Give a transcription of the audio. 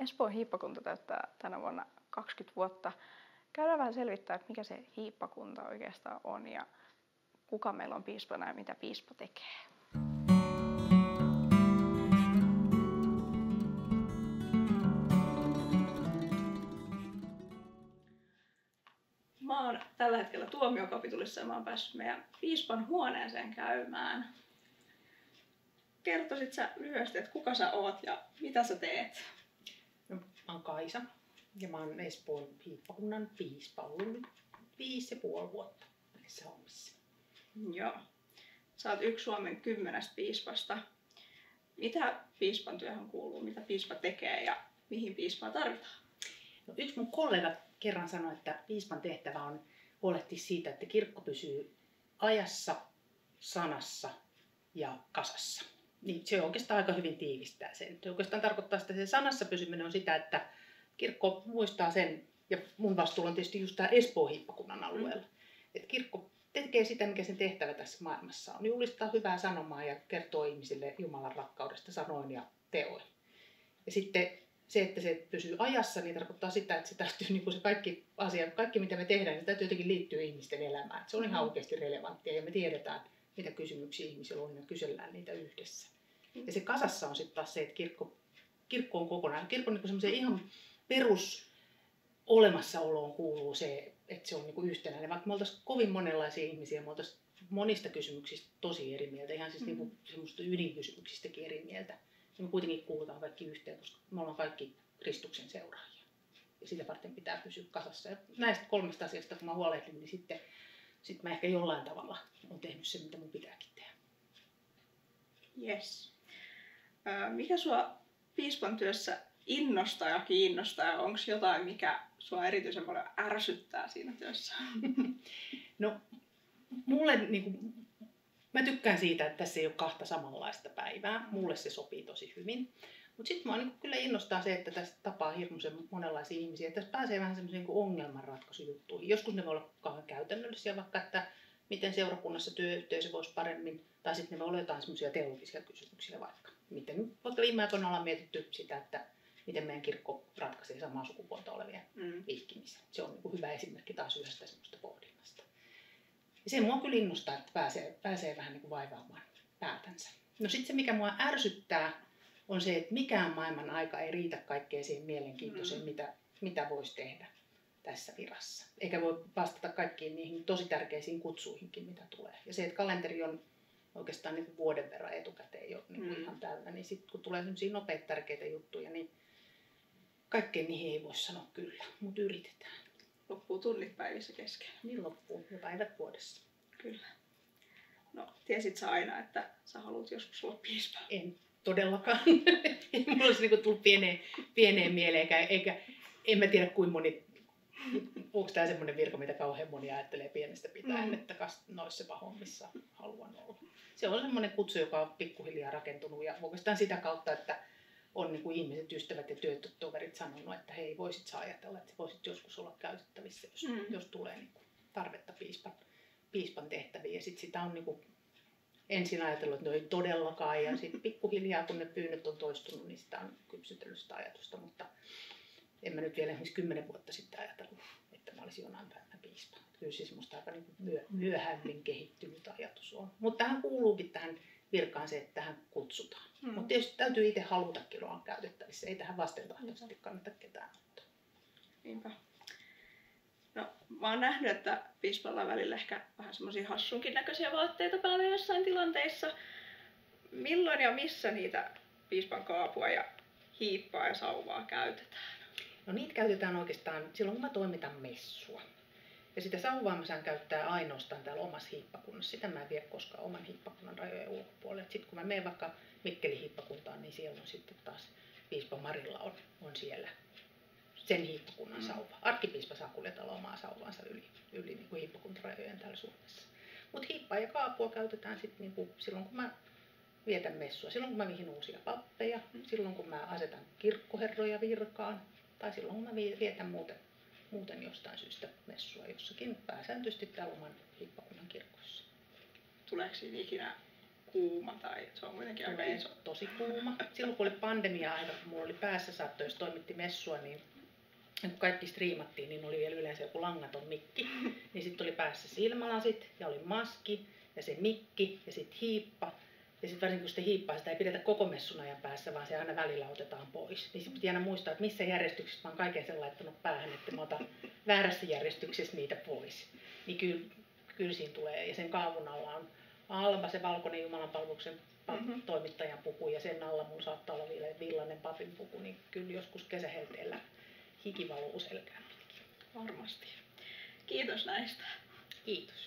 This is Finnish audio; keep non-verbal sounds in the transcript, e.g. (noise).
Espoon hiippakunta täyttää tänä vuonna 20 vuotta. Käydään vähän selvittää, että mikä se hiippakunta oikeastaan on ja kuka meillä on piispana ja mitä piispa tekee. Mä oon tällä hetkellä tuomiokapitulissa ja mä oon päässyt meidän piispan huoneeseen käymään. Kertoisit sä lyhyesti, että kuka sä oot ja mitä sä teet? Mä oon Kaisa ja mä oon Espoon hiippakunnan piispa ollut viisi ja puoli vuotta näissä hommissa. Joo. Sä oot yksi Suomen kymmenestä piispasta. Mitä piispan työhön kuuluu, mitä piispa tekee ja mihin piispaa tarvitaan? No, yksi mun kollega kerran sanoi, että piispan tehtävä on huolehtia siitä, että kirkko pysyy ajassa, sanassa ja kasassa. Niin se oikeastaan aika hyvin tiivistää sen. Se oikeastaan tarkoittaa, että se sanassa pysyminen on sitä, että kirkko muistaa sen, ja mun vastuulla on tietysti just tämä Espoon hiippakunnan alueella. Mm. Että kirkko tekee sitä, mikä sen tehtävä tässä maailmassa on. Julistaa hyvää sanomaa ja kertoo ihmisille Jumalan rakkaudesta sanoin ja teoin. Ja sitten se, että se pysyy ajassa, niin tarkoittaa sitä, että se täytyy niin kuin se kaikki asia, kaikki mitä me tehdään, niin täytyy jotenkin liittyä ihmisten elämään. Se on ihan mm. oikeasti relevanttia ja me tiedetään, mitä kysymyksiä ihmisillä on ja kysellään niitä yhdessä. Ja se kasassa on sitten taas se, että kirkko, kirkko on kokonaan. Kirkko on niin ihan perus olemassaoloon kuuluu se, että se on niin kuin yhtenäinen. Vaikka me oltaisiin kovin monenlaisia ihmisiä, me oltaisiin monista kysymyksistä tosi eri mieltä, ihan siis mm. niin semmoista ydinkysymyksistäkin eri mieltä. Ja me kuitenkin kuulutaan kaikki yhteen, koska me ollaan kaikki Kristuksen seuraajia. Ja sitä varten pitää pysyä kasassa. Ja näistä kolmesta asiasta, kun mä huolehdin, niin sitten, sitten mä ehkä jollain tavalla on tehnyt sen, mitä mun pitääkin tehdä. Yes. Mikä sua piispan työssä innostaa ja kiinnostaa? Onko jotain, mikä sua erityisen paljon ärsyttää siinä työssä? (laughs) No, mulle niin kuin, mä tykkään siitä, että tässä ei ole kahta samanlaista päivää. Mulle se sopii tosi hyvin. Mutta sitten mua niin kyllä innostaa se, että tässä tapaa hirmuisen monenlaisia ihmisiä. Tässä pääsee vähän semmoisiin niin ongelmanratkaisujuttuihin. Joskus ne voi olla kauhean käytännöllisiä, vaikka että miten seurakunnassa työyhteisö voisi paremmin, tai sitten ne voi olla jotain semmoisia teologisia kysymyksiä vaikka. Miten, vaikka viime aikoina ollaan mietitty sitä, että miten meidän kirkko ratkaisee samaa sukupuolta olevien mm. vihkimisen. Se on niin hyvä esimerkki taas yhdestä semmoista pohdinnasta. Ja se mua kyllä innostaa, että pääsee, pääsee vähän niin kuin vaivaamaan päätänsä. No sitten se, mikä mua ärsyttää, on se, että mikään maailman aika ei riitä kaikkeen siihen mielenkiintoiseen, mm. mitä, mitä voisi tehdä tässä virassa. Eikä voi vastata kaikkiin niihin tosi tärkeisiin kutsuihinkin, mitä tulee. Ja se, että kalenteri on oikeastaan niin kuin vuoden verran etukäteen jo niin kuin mm. ihan täynnä, niin sitten kun tulee sellaisia nopeita tärkeitä juttuja, niin kaikkeen niihin ei voi sanoa kyllä, mutta yritetään. Loppuu tunnit päivissä kesken. Niin loppuu, ja päivät vuodessa. Kyllä. No, tiesit sä aina, että sä haluat joskus olla piispa? En todellakaan. (laughs) ei mulla olisi niinku tullut pieneen, pieneen mieleen, eikä, eikä, en mä tiedä kuinka moni, onko tämä semmoinen virka, mitä kauhean moni ajattelee pienestä pitäen, mm. että noissa hommissa haluan olla. Se on semmoinen kutsu, joka on pikkuhiljaa rakentunut ja oikeastaan sitä kautta, että on niin kuin ihmiset, ystävät ja työtoverit sanonut, että hei, voisit sä ajatella, että voisit joskus olla käytettävissä, jos, mm. jos tulee niin kuin tarvetta piispan, piispan tehtäviin. Ja sitten sitä on niin kuin ensin ajatellut, että no ei todellakaan, ja sitten pikkuhiljaa, kun ne pyynnöt on toistunut, niin sitä on kypsytellyt sitä ajatusta, mutta en mä nyt vielä esimerkiksi kymmenen vuotta sitten ajatellut, olisin jonain päivänä piispa. Kyllä se semmoista aika niin myö, myöhemmin kehittynyt ajatus on. Mutta tähän kuuluukin tähän virkaan se, että tähän kutsutaan. Mm. Mutta tietysti täytyy itse halutakin olla käytettävissä. Ei tähän vastentahtoisesti kannata ketään ottaa. Niinpä. No, mä oon nähnyt, että piispalla on välillä ehkä vähän semmoisia hassunkin näköisiä vaatteita päällä jossain tilanteissa. Milloin ja missä niitä piispan kaapua ja hiippaa ja sauvaa käytetään? No niitä käytetään oikeastaan silloin, kun mä toimitan messua. Ja sitä sauvaa mä saan käyttää ainoastaan täällä omassa hiippakunnassa. Sitä mä en vie koskaan oman hiippakunnan rajojen ulkopuolelle. Sitten kun mä menen vaikka Mikkelin hiippakuntaan, niin siellä on sitten taas piispa Marilla on, on siellä sen hiippakunnan mm. sauva. Arkkipiispa saa kuljetella omaa sauvansa yli, yli niin kuin hiippakuntarajojen täällä Suomessa. Mutta hiippaa ja kaapua käytetään sitten niin kuin silloin, kun mä vietän messua. Silloin, kun mä vihin uusia pappeja, mm. silloin, kun mä asetan kirkkoherroja virkaan, tai silloin, kun mä vietän muuten muuten jostain syystä messua jossakin, pääsääntöisesti täällä oman hiippakunnan kirkossa. Tuleeko siinä ikinä kuuma tai se on kuitenkin aika iso. tosi kuuma. Silloin kun oli pandemia-aika, kun mulla oli päässä saatto, jos toimitti messua, niin kun kaikki striimattiin, niin oli vielä yleensä joku langaton mikki. (laughs) Niin sitten oli päässä silmälasit ja oli maski ja se mikki ja sitten hiippa. Ja sitten varsinkin kun sitä hiippaa, sitä ei pidetä koko messun ajan päässä, vaan se aina välillä otetaan pois. Niin sitten aina muistaa, että missä järjestyksessä mä oon kaiken sen laittanut päähän, että mä otan väärässä järjestyksessä niitä pois. Niin kyllä, kyllä siinä tulee. Ja sen kaavun alla on Alba, se valkoinen Jumalanpalveluksen pa- Mhm. toimittajan puku, ja sen alla mun saattaa olla vielä villainen papin puku, niin kyllä joskus kesähelteellä hiki valuu selkään. Varmasti. Kiitos näistä. Kiitos.